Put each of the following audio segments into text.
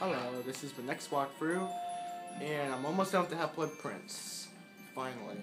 Hello, this is the next walkthrough, and I'm almost done with the Half-Blood Prince. Finally.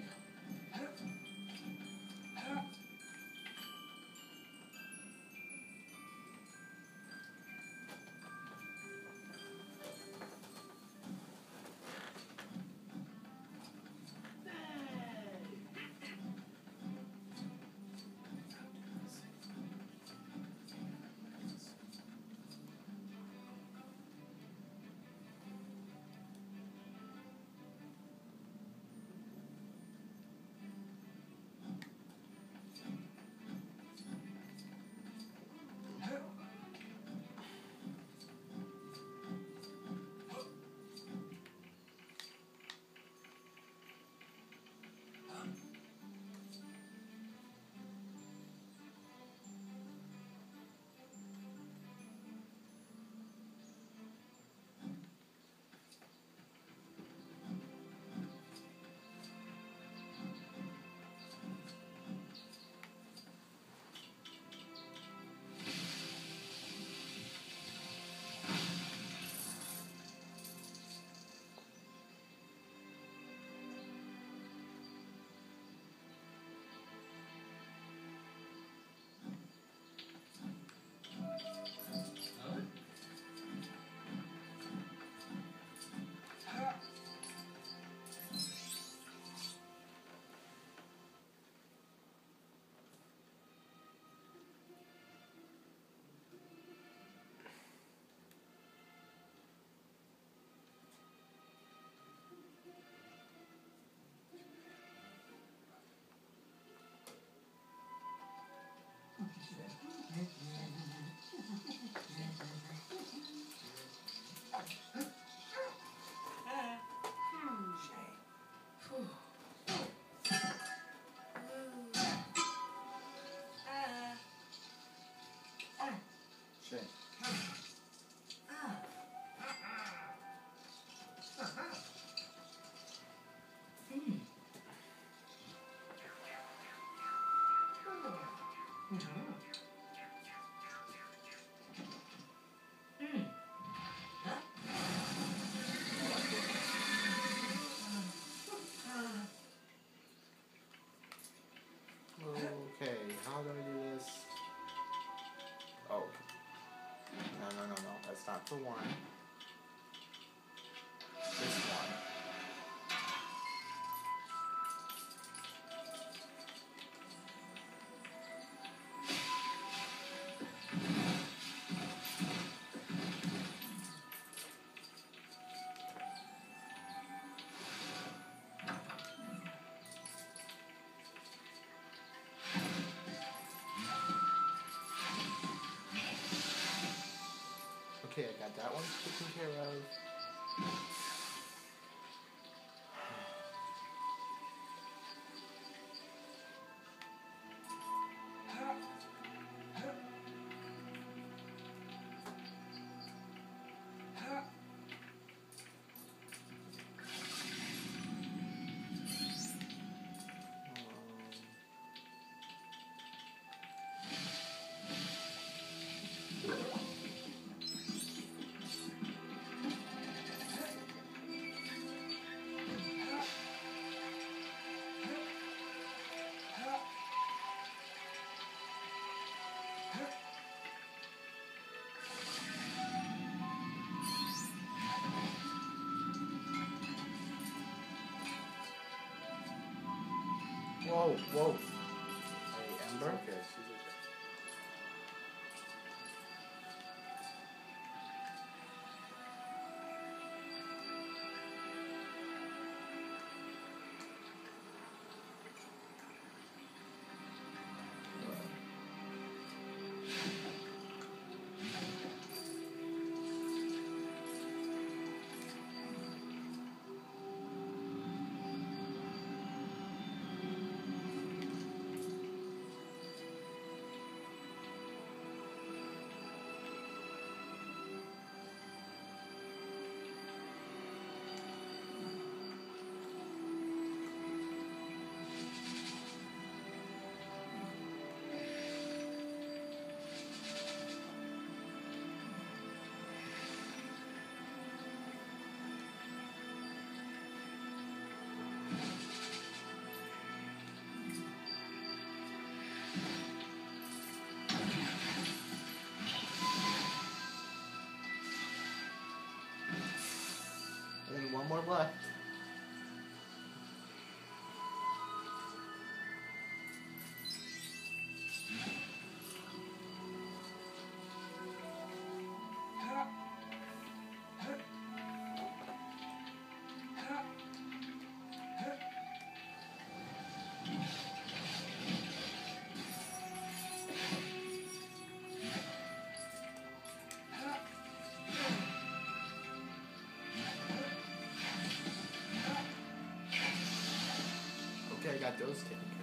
One. That taken care of. Whoa, One those taken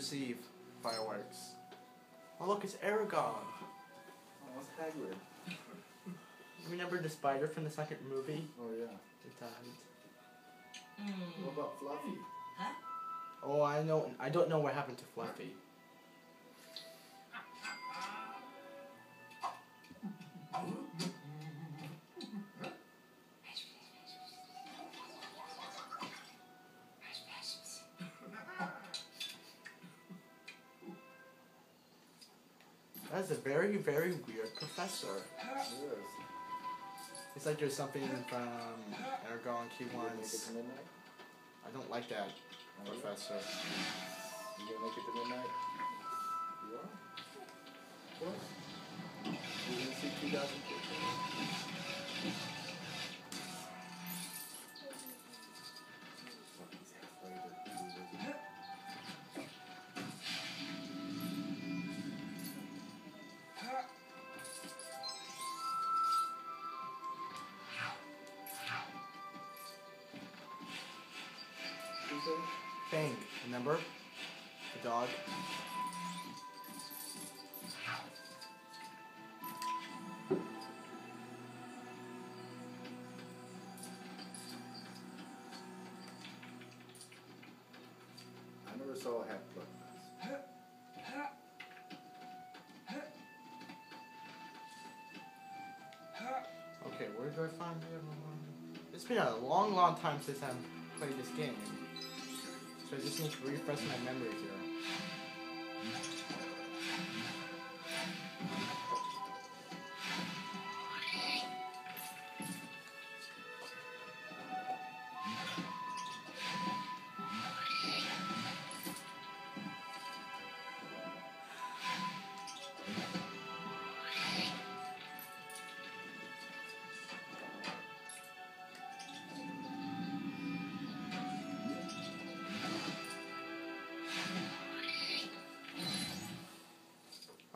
New Year's Eve fireworks. Oh look, it's Aragog. Oh, what's Hagrid? Remember the spider from the second movie? Oh yeah. It died. Hmm. What about Fluffy? Huh? Oh, I know. I don't know what happened to Fluffy. That's a very, very weird professor. It's like there's something from Aragog You gonna make it Q1's. I don't like that Oh, yeah? professor. You gonna make it to midnight? You are? Of course. You gonna see 2014? Who's that? Fang, remember? The dog. I never saw a half blood mask. Okay, where do I find the other one? It's been a long, long time since I've played this game. So I just need to refresh my memory here.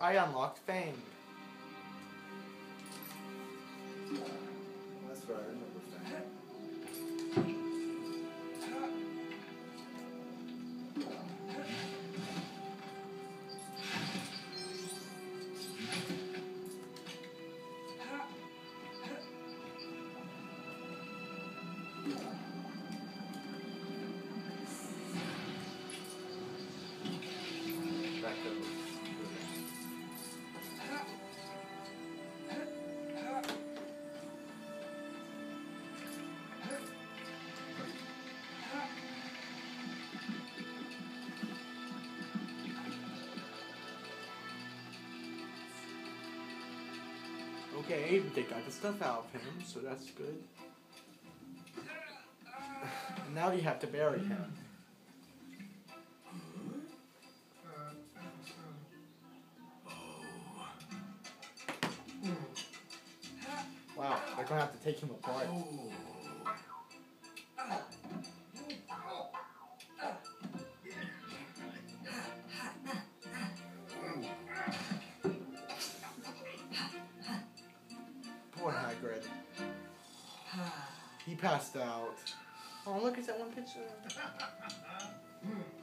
I unlocked Fang. okay. They got the stuff out of him, so that's good. Now you have to bury him. Wow, they're gonna have to take him apart. Oh. Passed out. Oh, look, it's that one picture.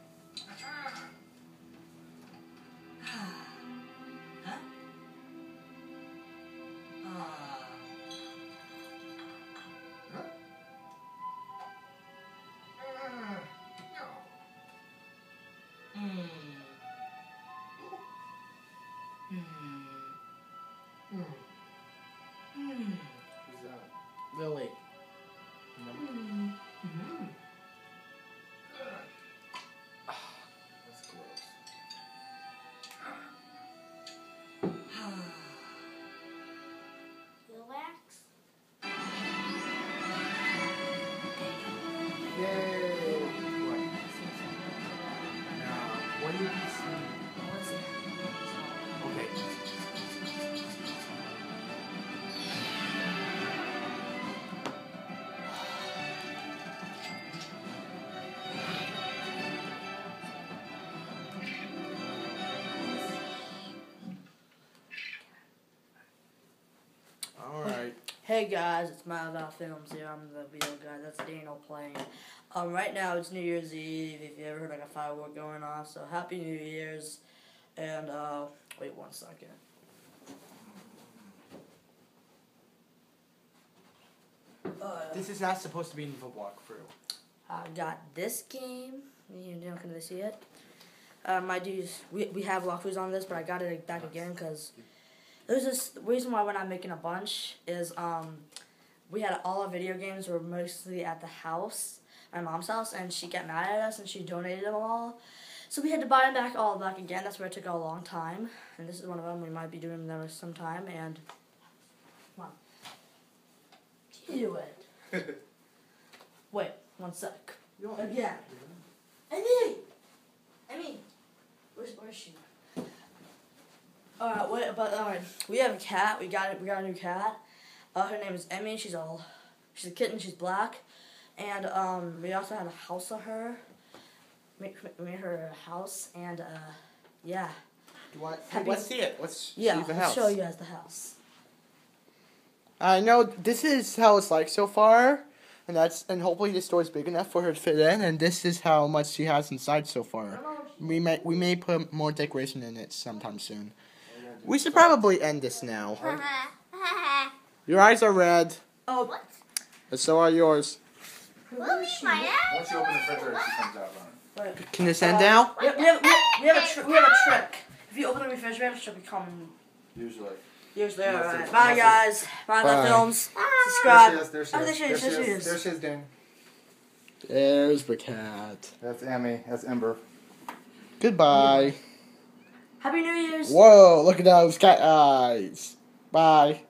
Hey guys, it's MiviFilms here. I'm the video guy. That's Daniel playing. Um, right now it's New Year's Eve. If you ever heard like a firework going off, so Happy New Year's. And uh, wait one second. Uh, This is not supposed to be in the walkthrough. I got this game. You know, can they see it? Um, I do. We we have walkthroughs on this, but I got it back again because there's this the reason why we're not making a bunch is um, we had all our video games were mostly at the house, my mom's house, and she got mad at us and she donated them all. So we had to buy them back all back again. That's where it took a long time, and this is one of them. We might be doing them sometime. And come on, do it. Wait one sec. Again. Emmy! Emmy! Where's, where's she? Alright, wait, but alright. We have a cat. We got it. We got a new cat. Uh, her name is Emmy. She's all, she's a kitten. She's black, and um, we also had a house of her. Made, made her a house, and uh, yeah, You want? Happy- let's see it. Let's yeah. see show you guys the house. I know this is how it's like so far, and that's and hopefully the store is big enough for her to fit in. And this is how much she has inside so far. We may we may put more decoration in it sometime soon. We should probably end this now. Your eyes are red, Oh, what? and so are yours. What do you my eyes? Once you open the refrigerator, she comes out running. Can this end now? We have, we have, we have, a tr- we have a trick. If you open the refrigerator, she'll become Usually. usually alright. Bye guys. Bye, Bye. Bye. Films. Subscribe. There she is. There she Oh, is. there she is, There there she she is. is. There she is, Dan. There's the cat. That's Emmy. That's Ember. Goodbye. Happy New Year's. Whoa! Look at those cat eyes. Bye.